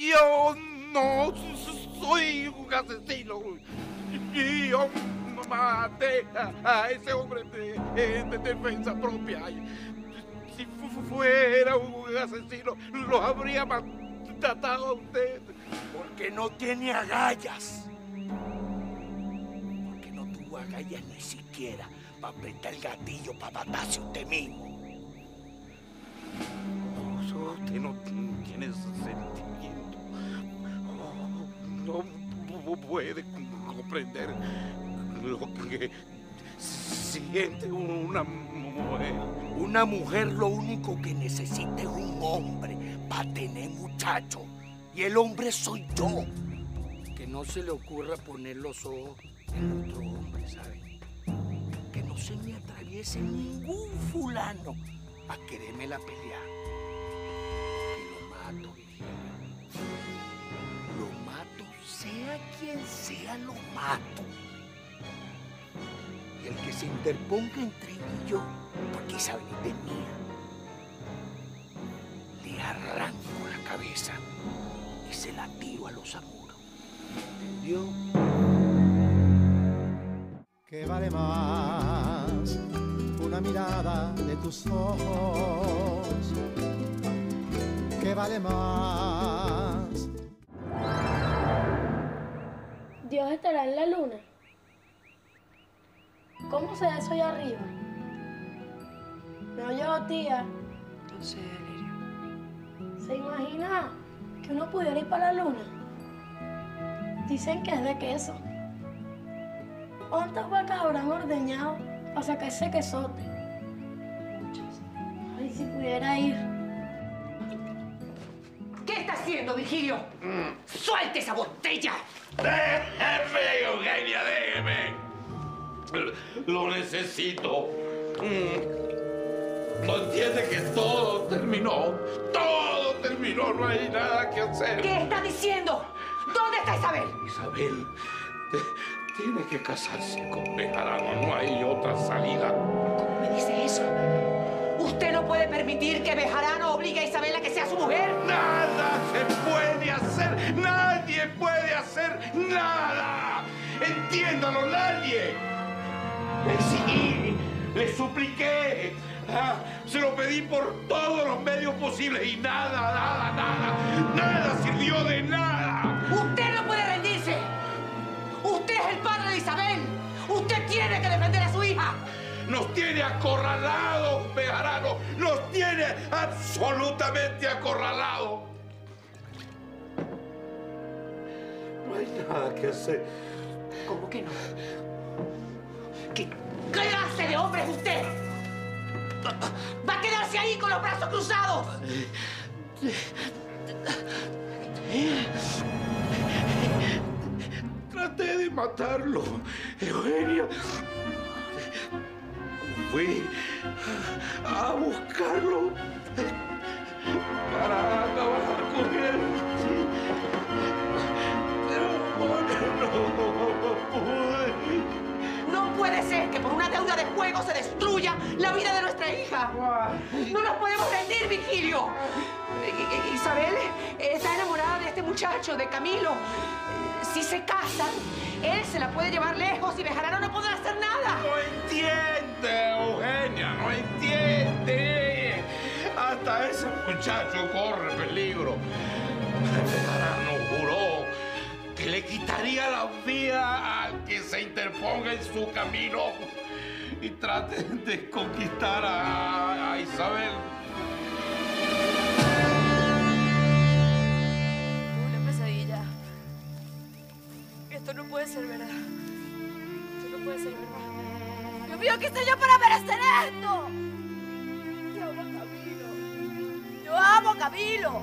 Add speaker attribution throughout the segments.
Speaker 1: Yo no soy un asesino. Yo maté a ese hombre de, defensa propia. Si fuera un asesino, lo habría matado a usted.
Speaker 2: Porque no tiene agallas. Porque no tuvo agallas ni siquiera para apretar el gatillo para matarse usted mismo.
Speaker 1: usted no tiene sentimiento. No puede comprender lo que siente una mujer.
Speaker 2: Una mujer lo único que necesita es un hombre para tener muchacho. Y el hombre soy yo. Que no se le ocurra poner los ojos en otro hombre, ¿sabe? Que no se me atraviese ningún fulano a quererme la pelear. Que lo mato, mato, sea quien sea, lo mato. Y el que se interponga entre él y yo, porque Isabel es mía, le arranco la cabeza y se la tiro a los amuros. ¿Entendió?
Speaker 3: ¿Qué vale más una mirada de tus ojos? ¿Qué vale más?
Speaker 4: Dios estará en la luna. ¿Cómo se eso allá arriba? No yo, tía.
Speaker 5: No sé, Delirio.
Speaker 4: ¿Se imagina que uno pudiera ir para la luna? Dicen que es de queso. ¿Cuántas vacas habrán ordeñado para sacar ese quesote?
Speaker 5: Muchas.
Speaker 4: Ay, si pudiera ir.
Speaker 6: ¿Qué está haciendo, Virgilio? ¡Suelte esa botella!
Speaker 1: Déjeme, Eugenia, déjeme. Lo necesito. Mm. No entiende que todo terminó. Todo terminó. No hay nada que hacer.
Speaker 6: ¿Qué está diciendo? ¿Dónde está Isabel?
Speaker 1: Isabel tiene que casarse con Bejarano. No hay otra salida.
Speaker 6: ¿Cómo me dice eso? Usted no puede permitir que Bejarano obligue a Isabel a que sea su mujer.
Speaker 1: Nada se puede hacer. Nadie puede hacer nada. Entiéndalo, nadie. Le exigí, le supliqué. ah, se lo pedí por todos los medios posibles y nada, nada, nada. Nada sirvió de nada.
Speaker 6: Usted no puede rendirse. Usted es el padre de Isabel. Usted tiene que defender a su hija.
Speaker 1: Nos tiene acorralados, Bejarano. Nos tiene absolutamente acorralados. No hay nada que hacer.
Speaker 6: ¿Cómo que no? ¿Qué clase de hombre es usted? ¿Va a quedarse ahí con los brazos cruzados?
Speaker 1: Traté de matarlo, Eugenia. Fui a buscarlo para acabar con él. Pero no pude.
Speaker 6: No puede ser que por una deuda de juego se destruya la vida de nuestra hija. No nos podemos rendir, Virgilio. Isabel está enamorada de este muchacho, de Camilo. Si se casan, él se la puede llevar lejos y Bejarano no podrá hacer nada.
Speaker 1: No entiende, Eugenia, no entiende. Hasta ese muchacho corre peligro. Bejarano juró que le quitaría la vida al que se interponga en su camino y trate de conquistar a, a Isabel.
Speaker 5: Verdad. Dios mío, ¿qué hice yo para merecer esto? Yo amo a Camilo. Yo amo a Camilo.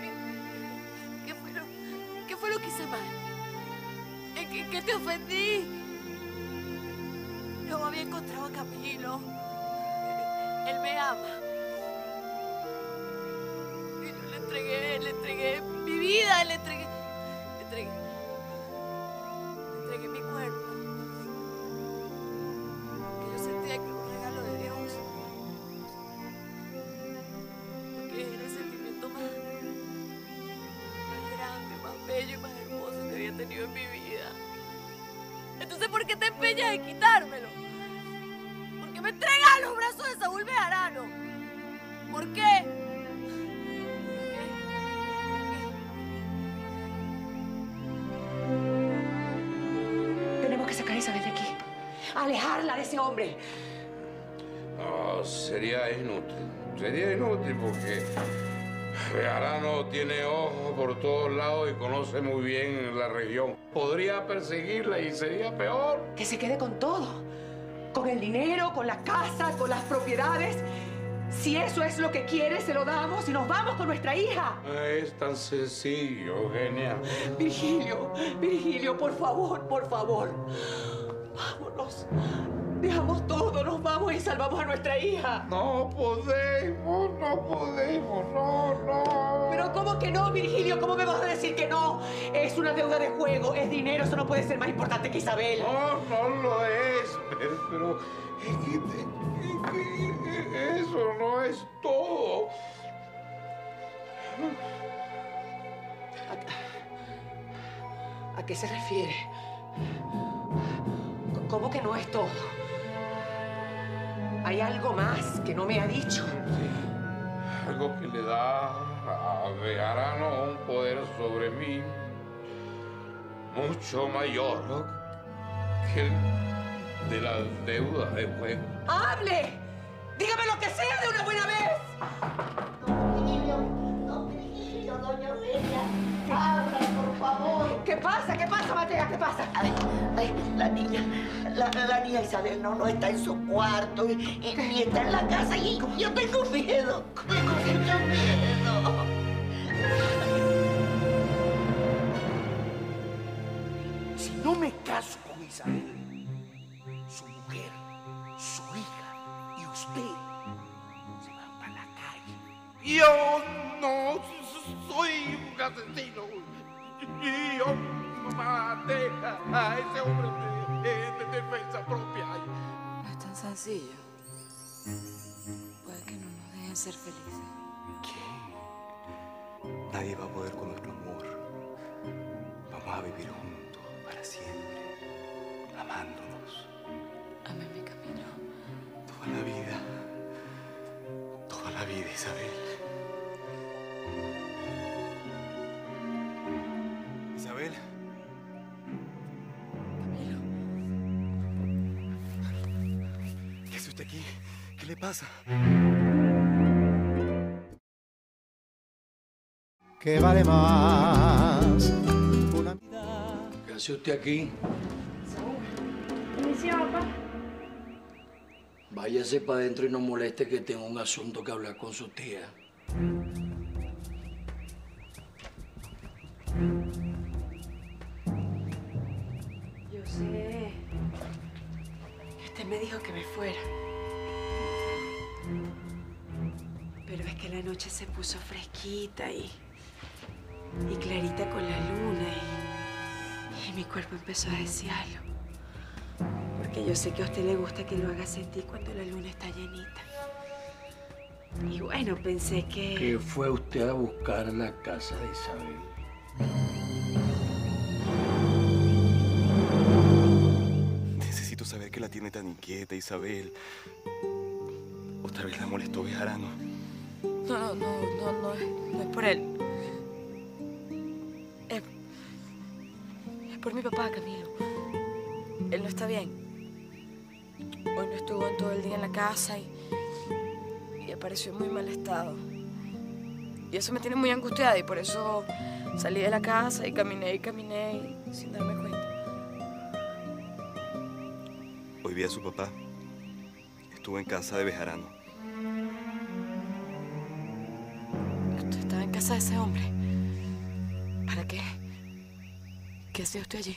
Speaker 5: ¿Qué, qué fue lo, qué fue lo que hice mal? ¿En qué, qué te ofendí? Yo había encontrado a Camilo. Él me ama. Le entregué mi vida, le entregué. Que
Speaker 6: sacar a Isabel de aquí. Alejarla de ese hombre.
Speaker 1: No, sería inútil. Sería inútil porque Bejarano tiene ojos por todos lados y conoce muy bien la región. Podría perseguirla y sería peor.
Speaker 6: Que se quede con todo. Con el dinero, con la casa, con las propiedades. Si eso es lo que quiere, se lo damos y nos vamos con nuestra hija.
Speaker 1: Es tan sencillo, Eugenia.
Speaker 6: Virgilio, Virgilio, por favor, por favor. Vámonos. Dejamos todo, nos vamos y salvamos a nuestra hija.
Speaker 1: No podemos, no podemos, no, no.
Speaker 6: Pero ¿cómo que no, Virgilio? ¿Cómo me vas a decir que no? Es una deuda de juego, es dinero, eso no puede ser más importante que Isabel.
Speaker 1: No, no lo es, pero, eso no es todo.
Speaker 6: ¿A qué se refiere? ¿Cómo que no es todo? Hay algo más que no me ha dicho.
Speaker 1: Algo que le da a Bejarano un poder sobre mí mucho mayor que el de la deuda de juego.
Speaker 6: ¡Hable! ¡Dígame lo que sea de una buena vez!
Speaker 7: No, Virgilio, doña Eugenia, habla, por favor.
Speaker 6: ¿Qué pasa? ¿Qué pasa, Matea? ¿Qué pasa?
Speaker 7: Ay, ay, la niña, la, la niña Isabel no, no está en su cuarto y, y ni está en la casa y yo tengo miedo, tengo mucho miedo.
Speaker 8: Si no me caso con Isabel, mujer, su hija y usted se van para la calle.
Speaker 1: Yo no soy un asesino. Yo maté a ese hombre de, de defensa propia.
Speaker 5: No es tan sencillo. Puede que no nos dejen ser felices.
Speaker 9: Nadie va a poder con nuestro amor. Vamos a vivir juntos para siempre, amándonos
Speaker 5: Amén, Camilo.
Speaker 9: toda la vida. Toda la vida, Isabel. Isabel.
Speaker 5: Camilo.
Speaker 9: ¿Qué hace usted aquí? ¿Qué le pasa?
Speaker 3: ¿Qué vale más? Una
Speaker 8: ¿Qué hace usted aquí?
Speaker 4: Inicio, papá.
Speaker 8: Váyase para adentro y no moleste que tengo un asunto que hablar con su tía.
Speaker 5: Yo sé. Usted me dijo que me fuera. Pero es que la noche se puso fresquita y. y clarita con la luna y. y mi cuerpo empezó a desearlo. Porque yo sé que a usted le gusta que lo haga sentir cuando la luna está llenita. Y bueno, pensé que.
Speaker 8: ¿Qué fue usted a buscar la casa de Isabel?
Speaker 9: Necesito saber qué la tiene tan inquieta, Isabel. Otra vez la molestó Bejarano.
Speaker 5: No, no, no, no, no, es, no es por él. Es, es por mi papá, Camilo. Él no está bien. Hoy no estuvo en todo el día en la casa y, y apareció en muy mal estado. Y eso me tiene muy angustiada y por eso salí de la casa y caminé y caminé y sin darme cuenta.
Speaker 9: Hoy vi a su papá. Estuvo en casa de Bejarano.
Speaker 5: Usted estaba en casa de ese hombre. ¿Para qué? ¿Qué hacía usted allí?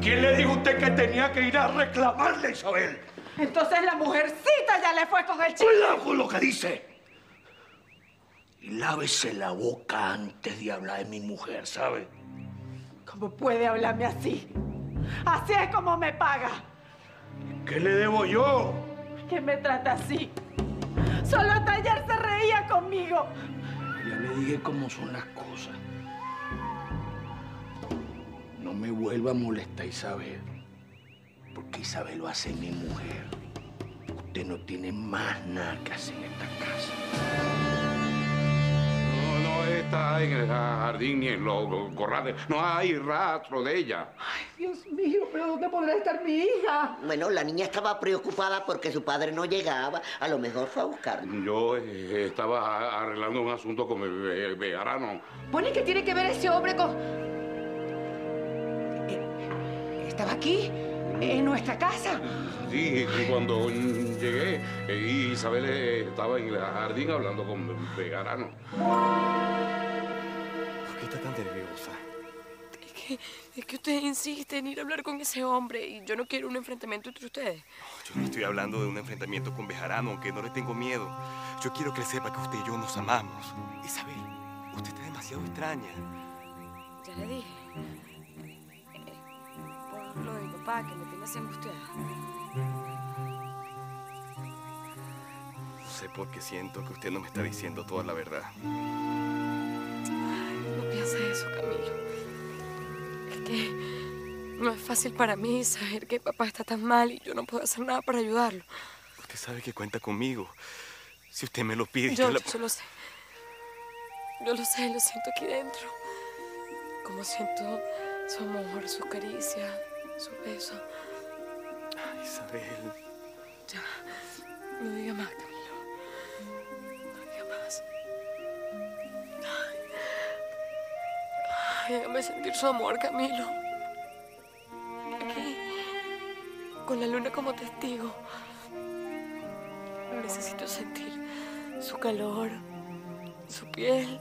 Speaker 8: ¿Quién le dijo a usted que tenía que ir a reclamarle Isabel?
Speaker 6: Entonces la mujercita ya le fue con el chico.
Speaker 8: Cuidado lo que dice. Y lávese la boca antes de hablar de mi mujer, ¿sabe?
Speaker 6: ¿Cómo puede hablarme así? Así es como me paga.
Speaker 8: ¿Qué le debo yo?
Speaker 6: Que me trata así. Solo hasta ayer se reía conmigo.
Speaker 8: Ya le dije cómo son las cosas. No me vuelva a molestar, Isabel. que Isabel va a ser mi mujer, usted no tiene más nada que hacer en esta casa.
Speaker 1: No, no está en el jardín ni en los corrales. No hay rastro de ella.
Speaker 6: Dios mío, pero ¿dónde podrá estar mi hija?
Speaker 7: Bueno, la niña estaba preocupada porque su padre no llegaba. A lo mejor fue a buscarlo.
Speaker 1: Yo eh, estaba arreglando un asunto con Bejarano.
Speaker 6: Bueno, ¿y qué tiene que ver ese hombre con...? ¿Estaba aquí? ¿En nuestra casa?
Speaker 1: Sí, y cuando llegué, eh, Isabel eh, estaba en el jardín hablando con Bejarano.
Speaker 9: ¿Por qué está tan nerviosa?
Speaker 5: Es que, es que ustedes insisten en ir a hablar con ese hombre y yo no quiero un enfrentamiento entre ustedes.
Speaker 9: Yo no estoy hablando de un enfrentamiento con Bejarano, aunque no le tengo miedo. Yo quiero que él sepa que usted y yo nos amamos. Isabel, usted está demasiado extraña.
Speaker 5: Ya le dije. Lo de mi papá, que me tiene así angustiada.
Speaker 9: No sé por qué siento que usted no me está diciendo toda la verdad.
Speaker 5: No piensa eso, Camilo. Es que no es fácil para mí saber que papá está tan mal y yo no puedo hacer nada para ayudarlo.
Speaker 9: Usted sabe que cuenta conmigo. Si usted me lo pide,
Speaker 5: Yo,
Speaker 9: yo la-
Speaker 5: yo lo sé. Yo lo sé, lo siento aquí dentro. Como siento su amor, su caricia, su beso.
Speaker 9: Ay, Isabel.
Speaker 5: Ya, no diga más, Camilo. No diga más. Ay, Ay, hágame sentir su amor, Camilo. Aquí, con la luna como testigo. Necesito sentir su calor, su piel.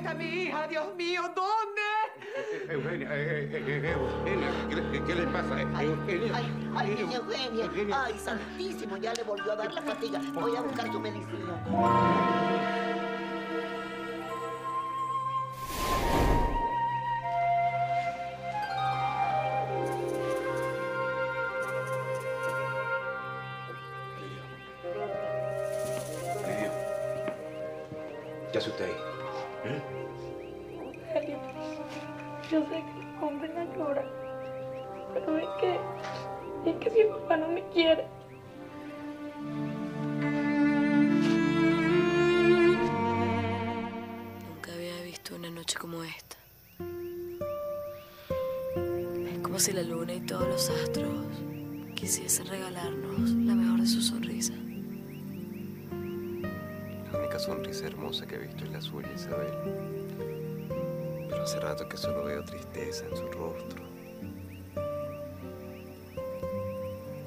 Speaker 6: Está mi hija? Dios mío, ¿dónde?
Speaker 1: Eugenia, eh, eh, eh, Eugenia, ¿qué le, pasa?
Speaker 7: Ay,
Speaker 1: Eugenia.
Speaker 7: ay, ay, Eugenia.
Speaker 1: Eugenia.
Speaker 7: Ay, santísimo, ya le volvió a dar la fatiga. Voy a buscar su medicina.
Speaker 9: Hermosa que he visto es la suya, Isabel. Pero hace rato que solo veo tristeza en su rostro.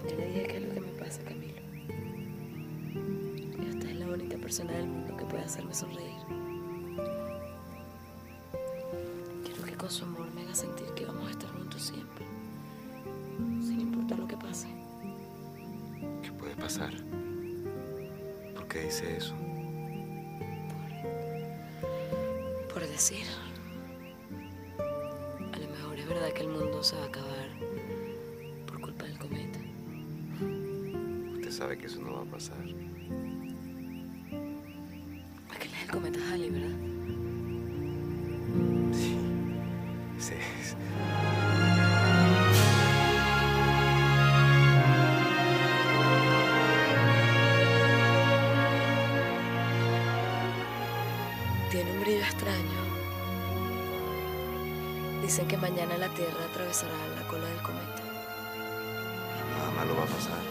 Speaker 5: Ya le dije qué es lo que me pasa, Camilo. Y esta es la única persona del mundo que puede hacerme sonreír. Quiero que con su amor me haga sentir que vamos a estar juntos siempre. Sin importar lo que pase.
Speaker 9: ¿Qué puede pasar? ¿Por qué dice eso?
Speaker 5: Decir. A lo mejor es verdad que el mundo se va a acabar por culpa del cometa.
Speaker 9: Usted sabe que eso no va a pasar.
Speaker 5: Mañana la Tierra atravesará la cola del cometa.
Speaker 9: Pero nada malo va a pasar.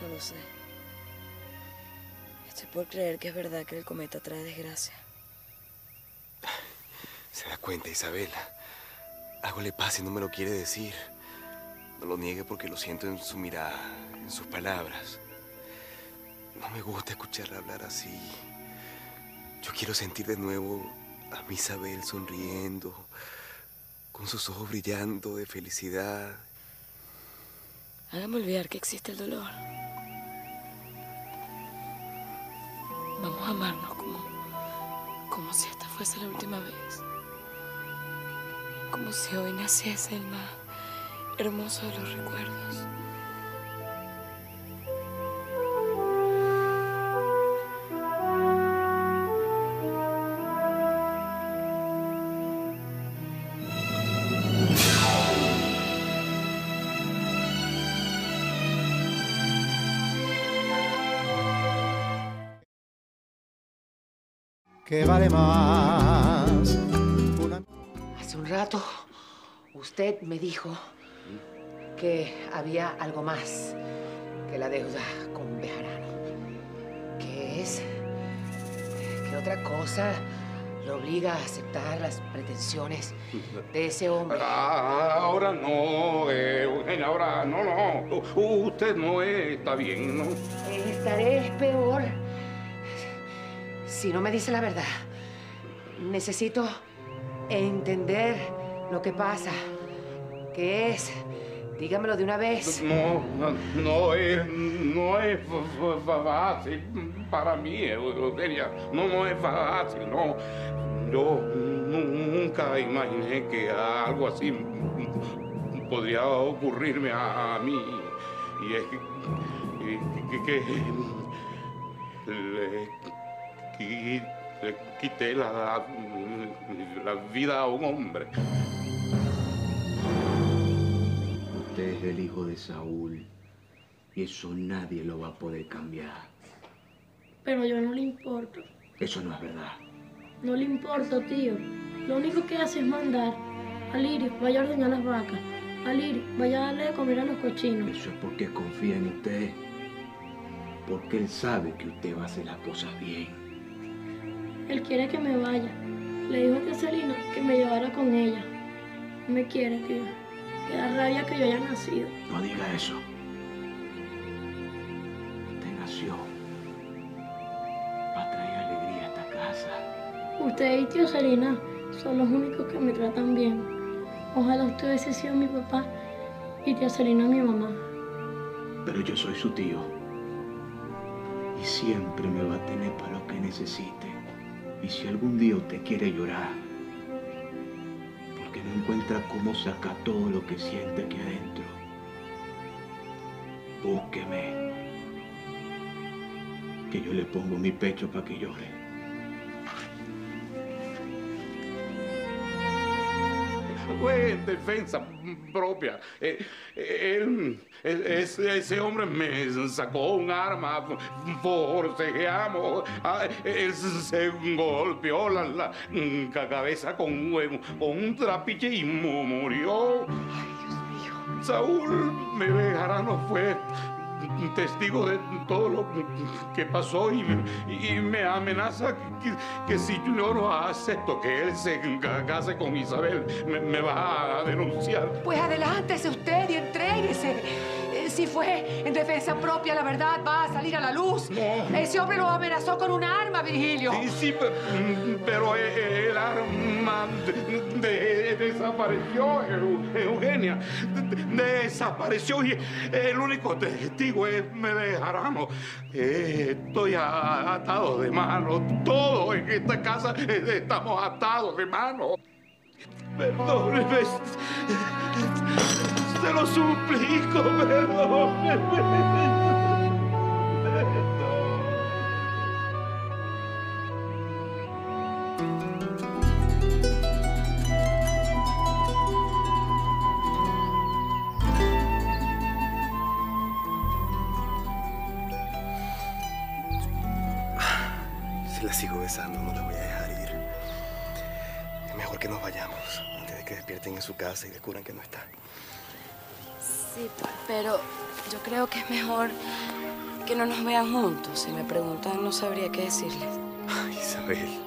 Speaker 5: No lo sé. Estoy por creer que es verdad que el cometa trae desgracia.
Speaker 9: Se da cuenta, Isabela. Algo le pasa y no me lo quiere decir. No lo niegue porque lo siento en su mirada, en sus palabras. No me gusta escucharla hablar así. Yo quiero sentir de nuevo a mi Isabel sonriendo, con sus ojos brillando de felicidad.
Speaker 5: Hágame olvidar que existe el dolor. Vamos a amarnos como, como si esta fuese la última vez. Como si hoy naciese el más hermoso de los recuerdos.
Speaker 6: Algo más que la deuda con Bejarano. Que es que otra cosa lo obliga a aceptar las pretensiones de ese hombre.
Speaker 1: Ah, ahora no, eh, Eugenia, ahora no, no. U- Usted no está bien, ¿no?
Speaker 6: Estaré peor si no me dice la verdad. Necesito entender lo que pasa. ¿Qué es? Dígamelo de una vez.
Speaker 1: No, no, es, no es fácil para mí, Eugenia. No, no es fácil, no. Yo nu- nunca imaginé que algo así podría ocurrirme a, mí. Y es que, le, le quité la, la vida a un hombre.
Speaker 10: Usted es el hijo de Saúl. Y eso nadie lo va a poder cambiar.
Speaker 4: Pero yo no le importo.
Speaker 10: Eso no es verdad.
Speaker 4: No le importo, tío. Lo único que hace es mandar. A Lirio, vaya a ordeñar las vacas. A Lirio, vaya a darle de comer a los cochinos.
Speaker 10: Eso es porque confía en usted. Porque él sabe que usted va a hacer las cosas bien.
Speaker 4: Él quiere que me vaya. Le dijo a tía Celina que me llevara con ella. Me quiere, tío. Me da rabia que yo haya nacido.
Speaker 10: No diga eso. Usted nació para traer alegría a esta casa.
Speaker 4: Usted y tío Celina son los únicos que me tratan bien. Ojalá usted hubiese sido mi papá y tía Celina mi mamá.
Speaker 10: Pero yo soy su tío. Y siempre me va a tener para lo que necesite. Y si algún día usted quiere llorar, porque no encuentra cómo sacar todo lo que siente aquí adentro, búsqueme. Que yo le pongo mi pecho para que llore.
Speaker 1: Fue en defensa propia. Eh, él, ese, ese hombre me sacó un arma, forcejeamos, ah, él se golpeó la, la cabeza con, un- con un trapiche y mu- murió. Saúl Bejarano fue testigo de todo lo que pasó y, y me amenaza que, si yo no acepto que él se case con Isabel, me, me va a denunciar.
Speaker 6: Pues adelántese usted y entréguese. Si fue en defensa propia, la verdad va a salir a la luz. Ese hombre lo amenazó con un arma, Virgilio.
Speaker 1: Sí, sí, pe- pero el arma de- de- desapareció, Eu- Eugenia. De- Desapareció y el único testigo es Bejarano. Eh, Estoy a- atado de mano. Todos en esta casa eh, estamos atados de mano. Perdóneme. Se lo suplico, perdóneme.
Speaker 9: Sigo besando, no la voy a dejar ir. Es mejor que nos vayamos antes de que despierten en su casa y descubran que no está.
Speaker 5: Sí, pero yo creo que es mejor que no nos vean juntos. Si me preguntan, no sabría qué decirles.
Speaker 9: Ay, Isabel.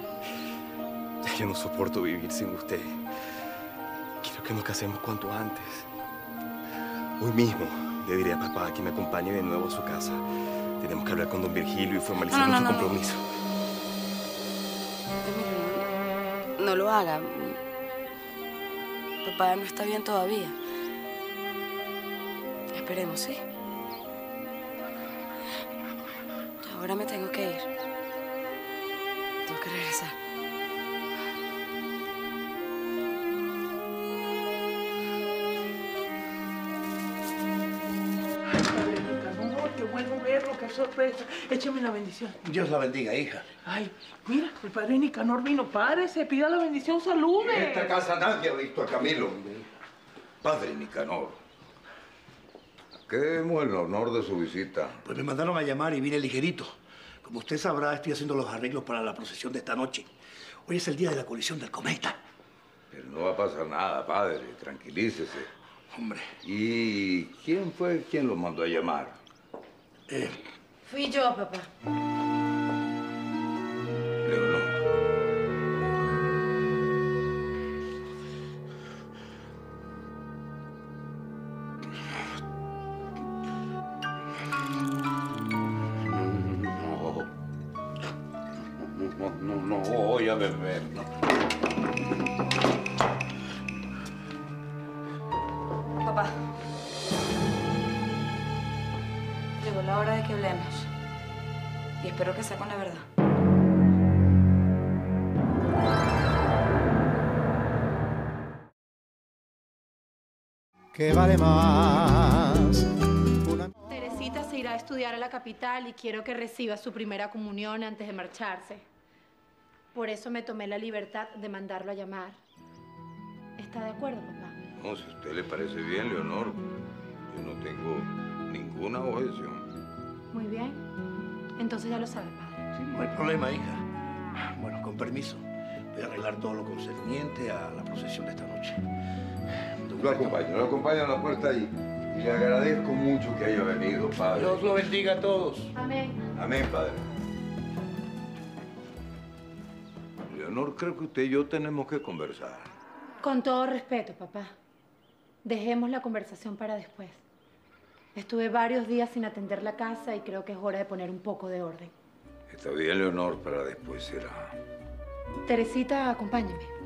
Speaker 9: Ya yo no soporto vivir sin usted. Quiero que nos casemos cuanto antes. Hoy mismo le diré a papá que me acompañe de nuevo a su casa. Tenemos que hablar con don Virgilio y formalizar
Speaker 5: No,
Speaker 9: nuestro
Speaker 5: no, no.
Speaker 9: compromiso.
Speaker 5: No lo haga. Papá no está bien todavía. Esperemos, ¿sí? Ahora me tengo que ir. Tengo que regresar.
Speaker 11: No, qué bueno verlo, qué sorpresa. Écheme la bendición.
Speaker 8: Dios la bendiga, hija.
Speaker 11: Ay, mira, el padre Nicanor vino. Párese, pida la bendición, salude.
Speaker 12: En esta casa nadie ha visto a Camilo. Padre Nicanor. Qué el honor de su visita.
Speaker 8: Pues me mandaron a llamar y vine ligerito. Como usted sabrá, estoy haciendo los arreglos para la procesión de esta noche. Hoy es el día de la colisión del cometa.
Speaker 12: Pero no va a pasar nada, padre. Tranquilícese.
Speaker 8: Hombre.
Speaker 12: ¿Y quién fue quien lo mandó a llamar?
Speaker 8: Eh,
Speaker 13: Fui yo, papá.
Speaker 12: Leonor.
Speaker 13: Que
Speaker 3: vale más. Una...
Speaker 14: Teresita se irá a estudiar a la capital y quiero que reciba su primera comunión antes de marcharse. Por eso me tomé la libertad de mandarlo a llamar. ¿Está de acuerdo, papá?
Speaker 12: No, si a usted le parece bien, Leonor, yo no tengo ninguna objeción.
Speaker 14: Muy bien. Entonces ya lo sabe, padre.
Speaker 8: sí, no hay problema, hija. Bueno, con permiso. Voy a arreglar todo lo concerniente a la procesión de esta noche.
Speaker 12: Lo acompaño, lo acompaño a la puerta. Y le agradezco mucho que haya venido, padre.
Speaker 8: Dios lo bendiga a todos.
Speaker 14: Amén.
Speaker 12: Amén, padre. Leonor, creo que usted y yo tenemos que conversar.
Speaker 14: Con todo respeto, papá. Dejemos la conversación para después. Estuve varios días sin atender la casa y creo que es hora de poner un poco de orden.
Speaker 12: Está bien, Leonor, para después será.
Speaker 14: Teresita, acompáñeme.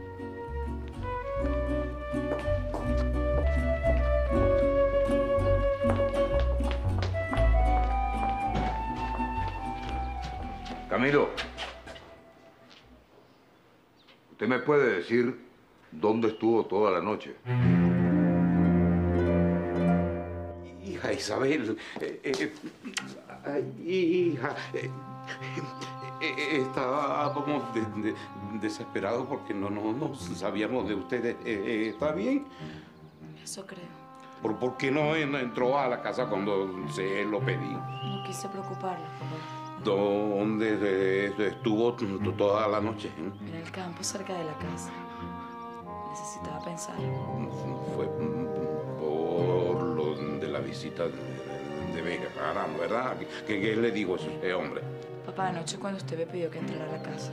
Speaker 12: Camilo, ¿usted me puede decir dónde estuvo toda la noche?
Speaker 1: Hija Isabel, eh, eh, ay, hija, eh, eh, estábamos de- de- desesperados porque no, no, no sabíamos de ustedes. Eh, eh, ¿Está bien?
Speaker 13: Eso creo.
Speaker 1: ¿Por, por qué no en- entró a la casa cuando se lo pedí?
Speaker 13: No quise preocuparlo, papá.
Speaker 1: ¿Dónde eh, estuvo toda la noche?
Speaker 13: En el campo cerca de la casa. Necesitaba pensar.
Speaker 1: Fue por lo de la visita de, Vega, caramba, ¿verdad? ¿Qué, qué le digo a ese hombre?
Speaker 13: Papá, anoche cuando usted me pidió que entrara a la casa,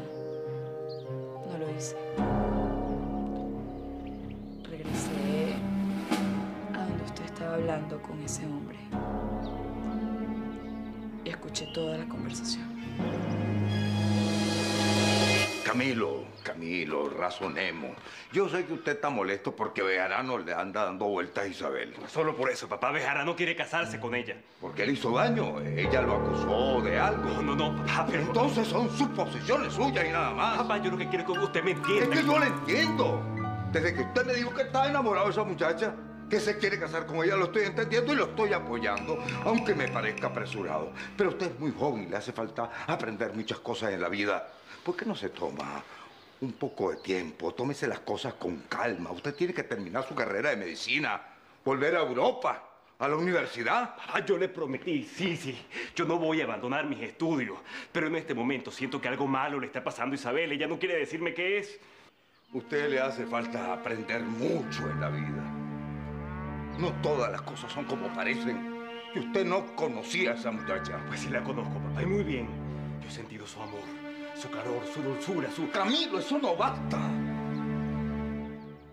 Speaker 13: no lo hice. Regresé a donde usted estaba hablando con ese hombre. Y escuché toda la conversación.
Speaker 12: Camilo, Camilo, razonemos. Yo sé que usted está molesto porque Bejarano le anda dando vueltas a Isabel.
Speaker 15: Solo por eso, papá Bejarano quiere casarse con ella.
Speaker 12: Porque él hizo daño. Ella lo acusó de algo.
Speaker 15: No, no, no, papá, pero...
Speaker 12: Entonces son suposiciones suyas y nada más.
Speaker 15: Papá, yo lo que quiero es que usted me
Speaker 12: Es
Speaker 15: entienda.
Speaker 12: que yo le entiendo. Desde que usted me dijo que estaba enamorado de esa muchacha, que se quiere casar con ella, lo estoy entendiendo y lo estoy apoyando, aunque me parezca apresurado. Pero usted es muy joven y le hace falta aprender muchas cosas en la vida. ¿Por qué no se toma un poco de tiempo? Tómese las cosas con calma. Usted tiene que terminar su carrera de medicina, volver a Europa, a la universidad.
Speaker 15: Papá, yo le prometí, sí, sí, yo no voy a abandonar mis estudios. Pero en este momento siento que algo malo le está pasando a Isabel. Ella no quiere decirme qué es.
Speaker 12: Usted le hace falta aprender mucho en la vida. No todas las cosas son como parecen. Y usted no conocía a esa muchacha.
Speaker 15: Pues sí la conozco, papá, y muy bien. Yo he sentido su amor, su calor, su dulzura, su...
Speaker 12: Camilo, eso no basta.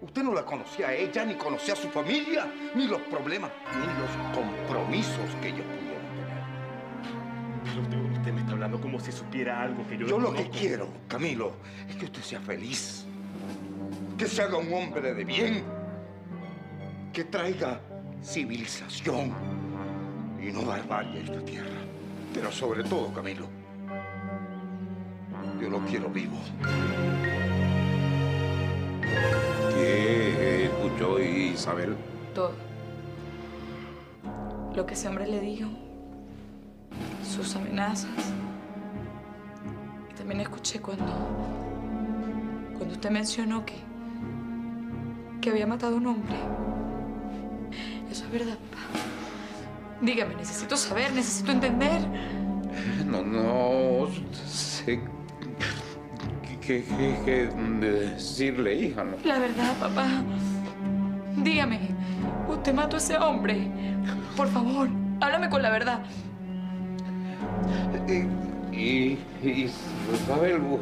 Speaker 12: Usted no la conocía a ella, ni conocía a su familia, ni los problemas, ni los compromisos que ellos pudieron tener.
Speaker 15: Pero usted, usted me está hablando como si supiera algo que yo
Speaker 12: Yo lo que quiero, Camilo, es que usted sea feliz. Que se haga un hombre de bien. Que traiga civilización y no barbarie a esta tierra. Pero sobre todo, Camilo, yo lo quiero vivo.
Speaker 1: ¿Qué escuchó Isabel?
Speaker 13: Todo. Lo que ese hombre le dijo. Sus amenazas. Y también escuché cuando. Cuando usted mencionó que. que había matado a un hombre. Eso es verdad, papá. Dígame, necesito saber, necesito entender.
Speaker 1: no, no sé qué, decirle, hija. ¿no?
Speaker 13: La verdad, papá. Dígame, ¿usted mató a ese hombre? Por favor, háblame con la verdad.
Speaker 1: Y, y Isabel, u-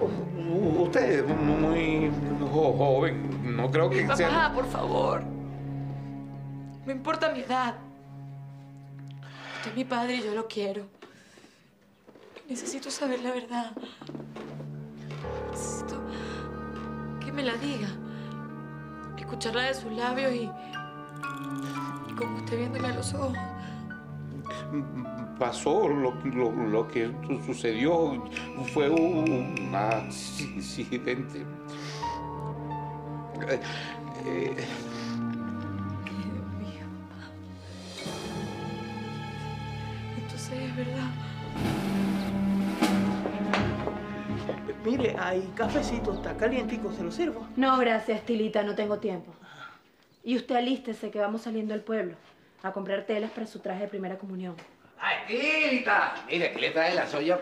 Speaker 1: u- usted es muy jo- joven, no creo que
Speaker 13: Papá,
Speaker 1: sea...
Speaker 13: por favor. No importa mi edad. Usted es mi padre y yo lo quiero. Necesito saber la verdad. Necesito que me la diga. Escucharla de sus labios y, y como usted viéndome a los ojos.
Speaker 1: Pasó lo, que su- sucedió, fue un accidente. Eh, eh,
Speaker 13: verdad.
Speaker 11: Mire, hay cafecito, está calientico, se lo sirvo.
Speaker 14: No, gracias, Tilita, no tengo tiempo. Y usted alístese que vamos saliendo del pueblo a comprar telas para su traje de primera comunión.
Speaker 16: ¡Ay, Tilita! Mire, que le trae la soya.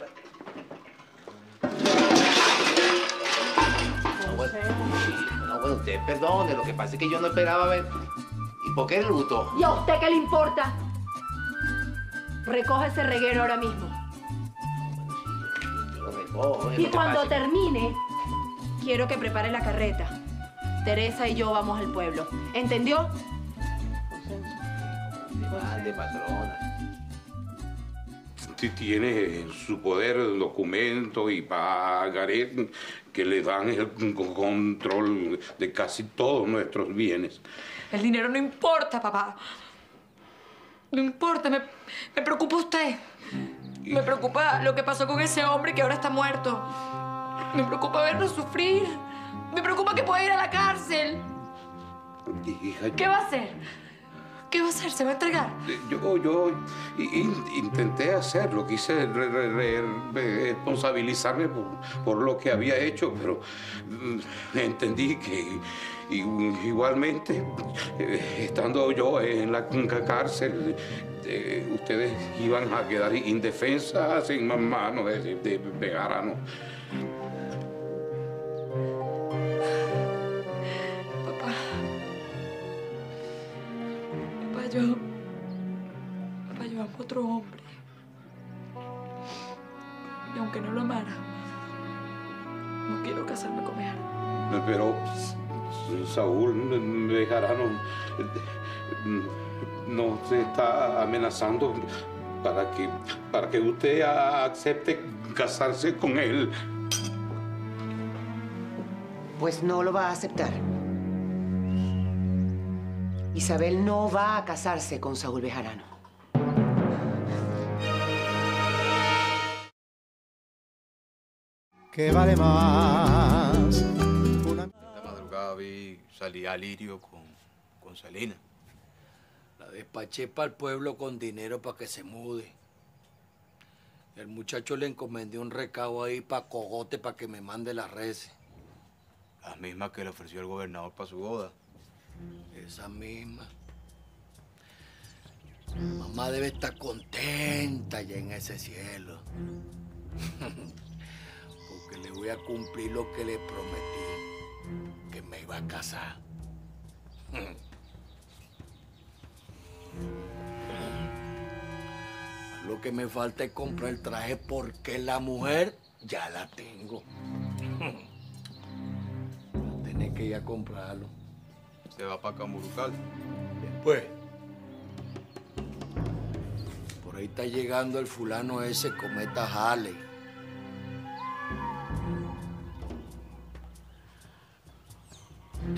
Speaker 16: No, bueno, no, bueno, usted perdone, lo que pasa es que yo no esperaba ver. ¿Y por qué el luto?
Speaker 14: ¿Y a usted qué le importa? Recoge ese reguero ahora mismo.
Speaker 16: Yo lo recojo.
Speaker 14: Y cuando termine, quiero que prepare la carreta. Teresa y yo vamos al pueblo. ¿Entendió?
Speaker 16: Patrona.
Speaker 1: si tiene en su poder documentos y pagaré que le dan el control de casi todos nuestros bienes.
Speaker 13: El dinero no importa, papá. No importa, me, me preocupa usted. Me preocupa lo que pasó con ese hombre que ahora está muerto. Me preocupa verlo sufrir. Me preocupa que pueda ir a la cárcel.
Speaker 1: Hija,
Speaker 13: ¿Qué va a hacer? ¿Qué va a hacer? ¿Se va a entregar?
Speaker 1: Yo, yo in- intenté hacerlo, quise re- re- re- responsabilizarme por, por lo que había hecho, pero mm, entendí que i- igualmente, eh, estando yo en la cárcel, eh, ustedes iban a quedar indefensas en manos de, de Bejarano.
Speaker 13: Papá. Papá, yo. Papá, yo amo a otro hombre. Y aunque no lo amara, no quiero casarme con él.
Speaker 1: Pero Saúl Bejarano nos está amenazando para que, para que usted acepte casarse con él.
Speaker 6: Pues no lo va a aceptar. Isabel no va a casarse con Saúl Bejarano.
Speaker 3: ¿Qué vale más?
Speaker 17: Vi salir a Lirio con, con Celina.
Speaker 2: La despaché para el pueblo con dinero para que se mude. El muchacho le encomendé un recado ahí para cogote para que me mande las reces.
Speaker 17: Las mismas que le ofreció el gobernador para su boda.
Speaker 2: Esa misma. Mamá debe estar contenta ya en ese cielo. Porque le voy a cumplir lo que le prometí, me iba a casar. Lo que me falta es comprar el traje porque la mujer ya la tengo. Tenés que ir a comprarlo.
Speaker 17: Se va para Camurucal.
Speaker 2: Después. Por ahí está llegando el fulano ese, Cometa Halley.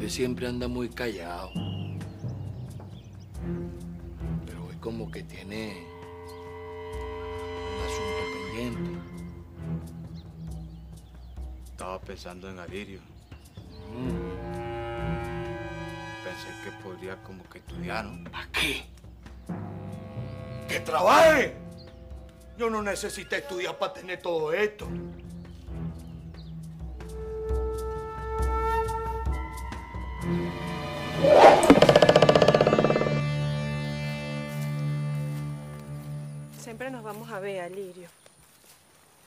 Speaker 2: Usted siempre anda muy callado. Pero hoy como que tiene un asunto pendiente.
Speaker 17: Estaba pensando en Alirio. Pensé que podría como que estudiar, ¿no?
Speaker 2: ¿Para qué? ¡Que trabaje! Yo no necesito estudiar para tener todo esto.
Speaker 18: Vamos a ver, Alirio.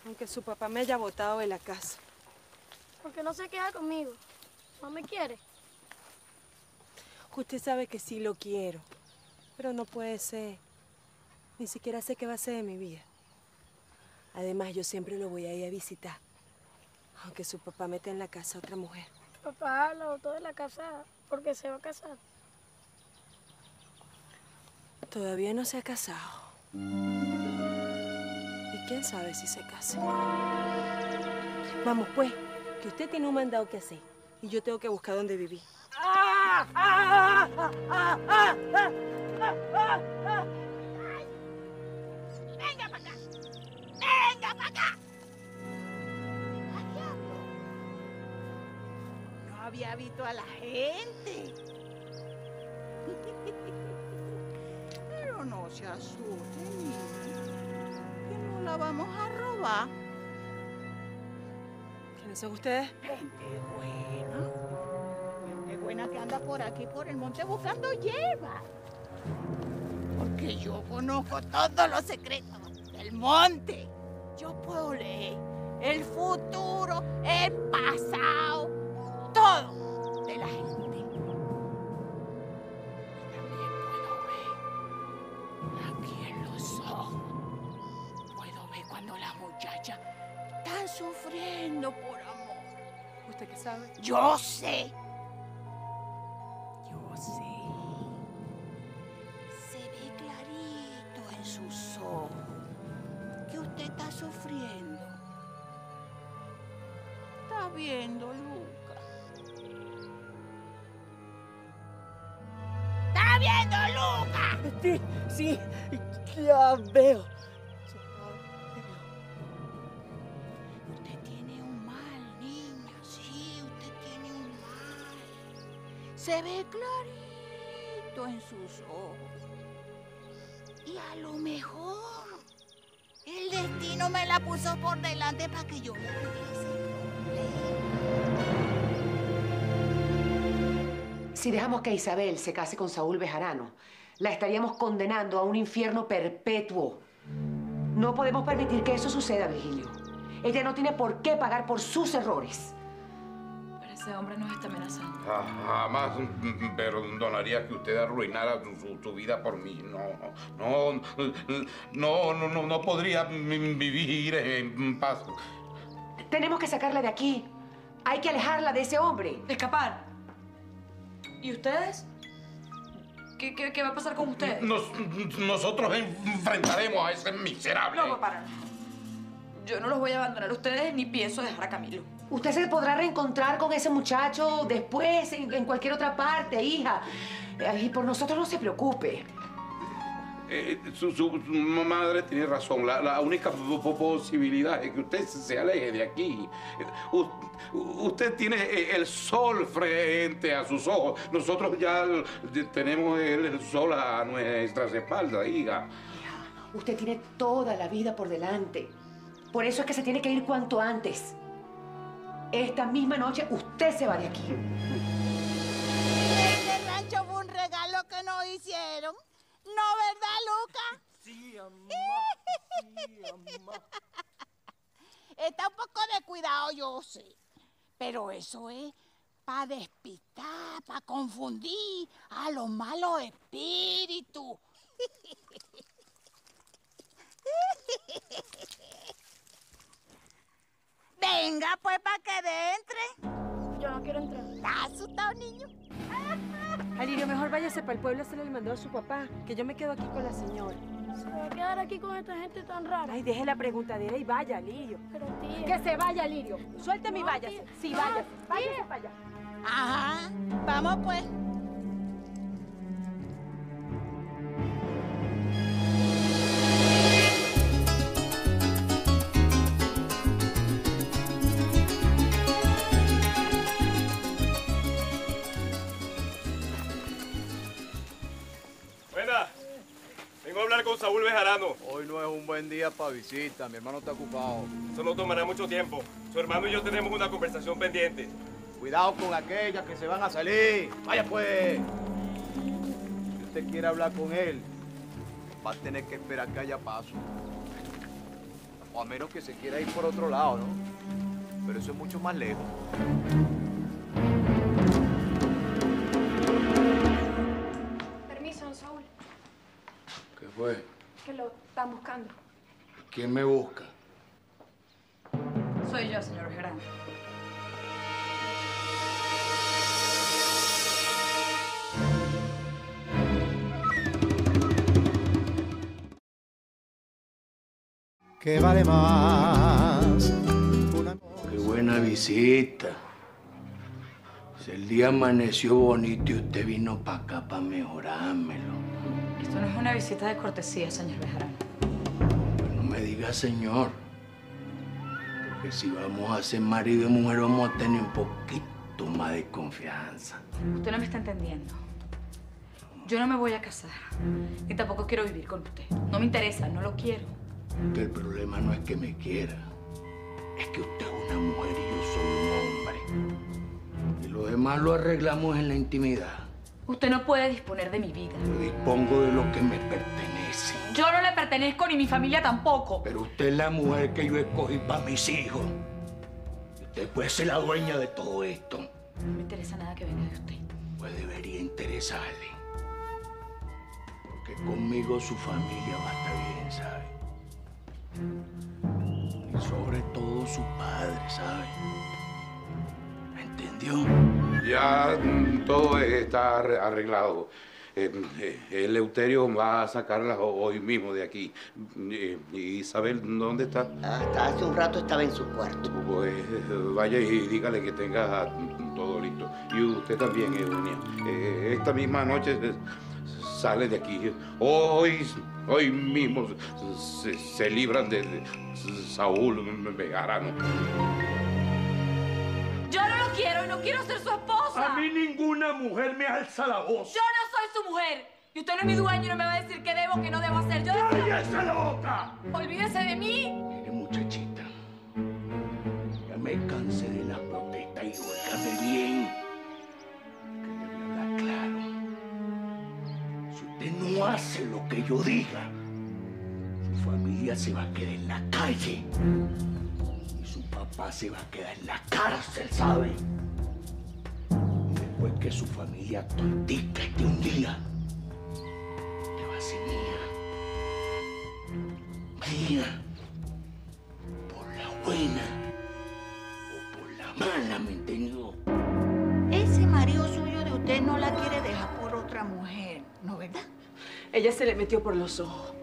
Speaker 18: Aunque su papá me haya botado de la casa.
Speaker 4: Porque no se queda conmigo. No me quiere.
Speaker 18: Usted sabe que sí lo quiero, pero no puede ser. Ni siquiera sé qué va a ser de mi vida. Además, yo siempre lo voy a ir a visitar. Aunque su papá mete en la casa a otra mujer.
Speaker 4: Papá la botó de la casa porque se va a casar.
Speaker 18: Todavía no se ha casado. Quién sabe si se casa. Vamos, pues, que usted tiene un mandado que hacer. Y yo tengo que buscar dónde vivir.
Speaker 19: ¡Venga para acá! ¡Venga para acá! No había visto a la gente. Pero no se asuste, niña, que no la vamos a robar.
Speaker 18: ¿Quiénes son ustedes?
Speaker 19: Gente buena. Gente buena que anda por aquí, por el monte, buscando hierba. Porque yo conozco todos los secretos del monte. Yo puedo leer el futuro, el pasado,
Speaker 18: Sí, ya veo.
Speaker 19: Usted tiene un mal, niña. Sí, usted tiene un mal. Se ve clarito en sus ojos. Y a lo mejor el destino me la puso por delante para que yo le.
Speaker 6: Si dejamos que Isabel se case con Saúl Bejarano, la estaríamos condenando a un infierno perpetuo. No podemos permitir que eso suceda, Virgilio. Ella no tiene por qué pagar por sus errores.
Speaker 13: Pero ese hombre nos está amenazando.
Speaker 20: Ja- Jamás mm, perdonaría que usted arruinara su, su- su vida por mí. No, no, no, no, no, no podría vivir en paz.
Speaker 6: Tenemos que sacarla de aquí. Hay que alejarla de ese hombre.
Speaker 13: Escapar. ¿Y ustedes? ¿Qué, qué, qué va a pasar con ustedes?
Speaker 20: Nos- nosotros enfrentaremos a ese miserable.
Speaker 13: No, papá, no. Yo no los voy a abandonar a ustedes ni pienso dejar a Camilo.
Speaker 6: Usted se podrá reencontrar con ese muchacho después, en, en cualquier otra parte, hija. Eh, Y por nosotros no se preocupe.
Speaker 1: Eh, su, su- su madre tiene razón. La, la única po- po- posibilidad es que usted se aleje de aquí. U- usted tiene eh, el sol frente a sus ojos. Nosotros ya tenemos el, el sol a nuestras espaldas, hija.
Speaker 6: Usted tiene toda la vida por delante. Por eso es que se tiene que ir cuanto antes. Esta misma noche usted se va de aquí.
Speaker 19: Este rancho fue un regalo que nos hicieron. ¿No, verdad, Luca?
Speaker 21: Sí, mamá. Sí, mamá.
Speaker 19: Está un poco de cuidado, yo sé. Pero eso es para despistar, para confundir a los malos espíritus. Venga, pues, para que entre.
Speaker 4: Yo no quiero entrar.
Speaker 19: ¿Está asustado, niño?
Speaker 18: Alirio, mejor váyase para el pueblo a hacerle el mandado a su papá, que yo me quedo aquí con la señora.
Speaker 4: Se va a quedar aquí con esta gente tan rara.
Speaker 18: Ay, deje la preguntadera y vaya, Alirio.
Speaker 4: Pero tía.
Speaker 18: Que se vaya, Alirio. Suélteme y
Speaker 4: No,
Speaker 18: váyase.
Speaker 4: tía.
Speaker 18: Sí, váyase. Váyase para allá.
Speaker 19: Ajá, vamos pues.
Speaker 15: Vengo a hablar con Saúl Bejarano.
Speaker 17: Hoy no es un buen día para visita, mi hermano está ocupado.
Speaker 15: Eso no tomará mucho tiempo. Su hermano y yo tenemos una conversación pendiente.
Speaker 17: Cuidado con aquellas que se van a salir. Vaya pues. Si usted quiere hablar con él, va a tener que esperar que haya paso. O a menos que se quiera ir por otro lado, ¿no? Pero eso es mucho más lejos.
Speaker 2: Fue?
Speaker 14: que lo están buscando.
Speaker 2: ¿Quién me busca?
Speaker 13: Soy yo, señor Bejarano.
Speaker 3: ¿Qué vale más?
Speaker 2: Qué buena visita. Si el día amaneció bonito y usted vino para acá para mejorármelo.
Speaker 13: Esto no es una visita de cortesía, señor Bejarano.
Speaker 2: No me diga señor. Porque si vamos a ser marido y mujer vamos a tener un poquito más de confianza.
Speaker 13: Usted no me está entendiendo. Yo no me voy a casar. Ni tampoco quiero vivir con usted. No me interesa, no lo quiero.
Speaker 2: El problema no es que me quiera. Es que usted es una mujer y yo soy un hombre. Y lo demás lo arreglamos en la intimidad.
Speaker 13: Usted no puede disponer de mi vida.
Speaker 2: Yo dispongo de lo que me pertenece.
Speaker 13: Yo no le pertenezco ni mi familia tampoco.
Speaker 2: Pero usted es la mujer que yo escogí para mis hijos. Y usted puede ser la dueña de todo esto.
Speaker 13: No me interesa nada que venga de usted.
Speaker 2: Pues debería interesarle. Porque conmigo su familia va a estar bien, ¿sabe? Y sobre todo su padre, ¿sabe? ¿Me entendió?
Speaker 1: Ya todo está arre- arreglado. Eh, eh, el Eleuterio va a sacarla ho- hoy mismo de aquí. Eh, Isabel, ¿dónde está?
Speaker 19: Hasta hace un rato estaba en su cuarto.
Speaker 1: Pues vaya y dígale que tenga todo listo. Y usted también, Eugenia. Esta misma noche sale de aquí. Hoy, hoy mismo se, se libran de, de Saúl Bejarano.
Speaker 13: No quiero y no quiero ser su esposa.
Speaker 2: A mí ninguna mujer me alza la voz.
Speaker 13: Yo no soy su mujer. Y usted no es mi dueño y no me va a decir qué debo o qué no debo hacer. Yo
Speaker 2: ¡Cállese la boca!
Speaker 13: Olvídese de mí.
Speaker 2: Mire, muchachita. Ya me cansé de las protestas y óigame bien. Que le voy a hablar claro. Si usted no hace lo que yo diga, su familia se va a quedar en la calle. Papá se va a quedar en la cárcel, ¿sabe? Y después que su familia tontica esté un día, te va a ser mía. Mía. Por la buena o por la mala, ¿me entendió?
Speaker 19: Ese marido suyo de usted no la quiere dejar por otra mujer, ¿no verdad?
Speaker 18: Ella se le metió por los ojos.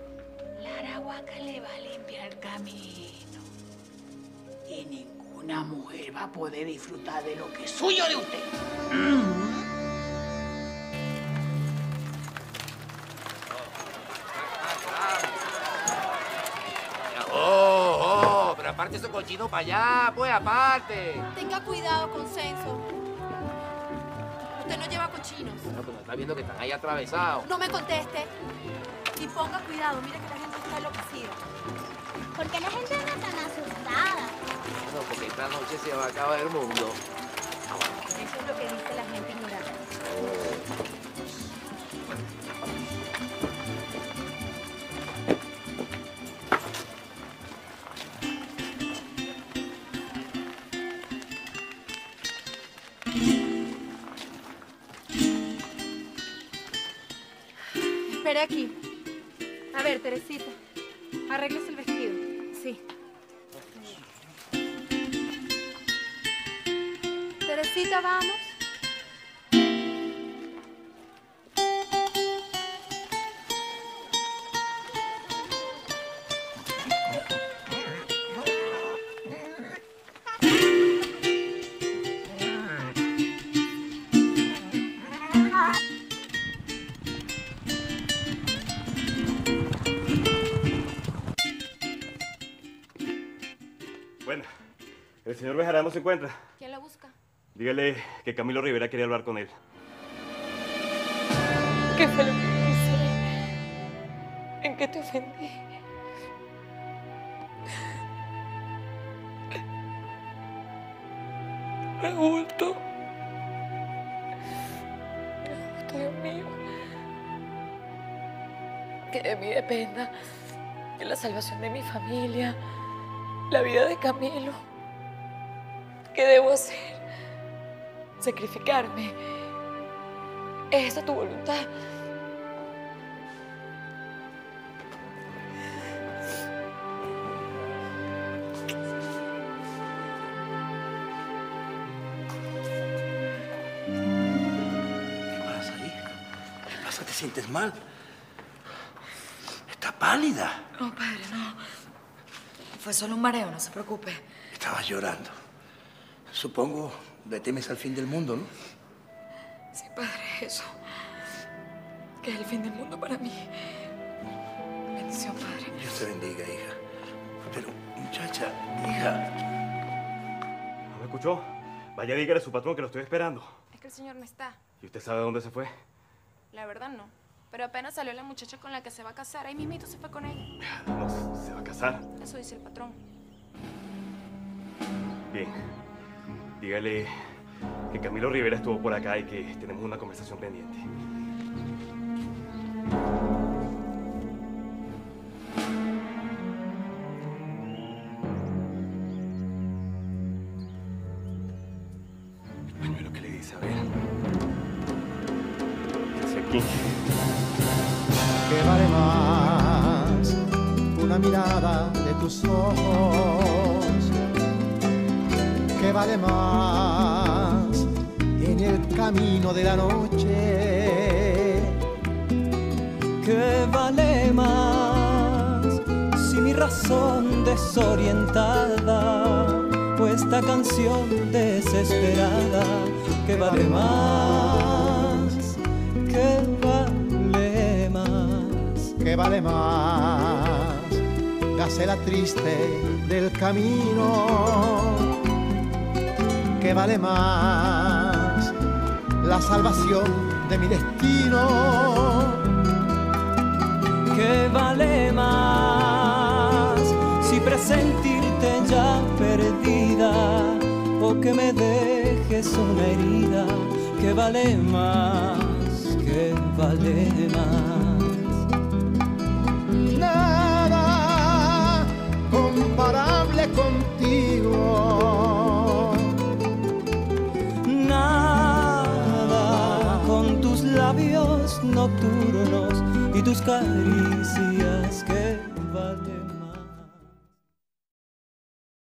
Speaker 19: Poder disfrutar de lo que es suyo de usted.
Speaker 16: Oh, oh, pero aparte esos cochinos para allá, pues aparte.
Speaker 14: Tenga cuidado, consenso. Usted no lleva cochinos.
Speaker 16: No, pero está viendo que están ahí atravesados.
Speaker 14: No me conteste. Y ponga cuidado, mire que la gente está enloquecida.
Speaker 22: ¿Por qué la gente
Speaker 16: esta noche se va a acabar el mundo.
Speaker 14: Eso es lo que dice la gente ignorante. Espere aquí. A ver, Teresita. Arregles el vestido. Vamos.
Speaker 15: Bueno, el señor Bejarano se encuentra. Dígale que Camilo Rivera quiere hablar con él.
Speaker 18: ¿Qué fue lo que hice? ¿En qué te ofendí? Tú. Raúl, Dios mío. Que de mí dependa la salvación de mi familia,
Speaker 13: la vida de Camilo. ¿Qué debo hacer? ¿Sacrificarme? ¿Es esa tu voluntad?
Speaker 2: ¿Qué pasa, hija? ¿Qué pasa? ¿Te sientes mal? Está pálida.
Speaker 13: No, padre, no. Fue solo un mareo, no se preocupe.
Speaker 2: Estabas llorando. Supongo le temes al fin del mundo, ¿no?
Speaker 13: Sí, padre, eso. Que es el fin del mundo para mí. Bendición, padre.
Speaker 2: Dios te bendiga, hija. Pero, muchacha, hija.
Speaker 15: ¿No me escuchó? Vaya, dígale a su patrón que lo estoy esperando.
Speaker 23: Es que el señor no está.
Speaker 15: ¿Y usted sabe dónde se fue?
Speaker 23: La verdad no. Pero apenas salió la muchacha con la que se va a casar. Ahí mismito se fue con ella.
Speaker 15: No, se va a casar.
Speaker 23: Eso dice el patrón.
Speaker 15: Bien. Dígale que Camilo Rivera estuvo por acá y que tenemos una conversación pendiente. El pañuelo que le di Isabel. ¿Qué hace aquí?
Speaker 3: que vale más una mirada de tus ojos, vale más en el camino de la noche,
Speaker 24: que vale más si mi razón desorientada o esta canción desesperada. Que vale más, que vale más.
Speaker 3: que vale más gacela triste del camino, que vale más la salvación de mi destino.
Speaker 24: que vale más si presentirte ya perdida o que me dejes una herida que vale más, que vale más.
Speaker 3: Nada comparable contigo.
Speaker 24: Nocturnos y tus caricias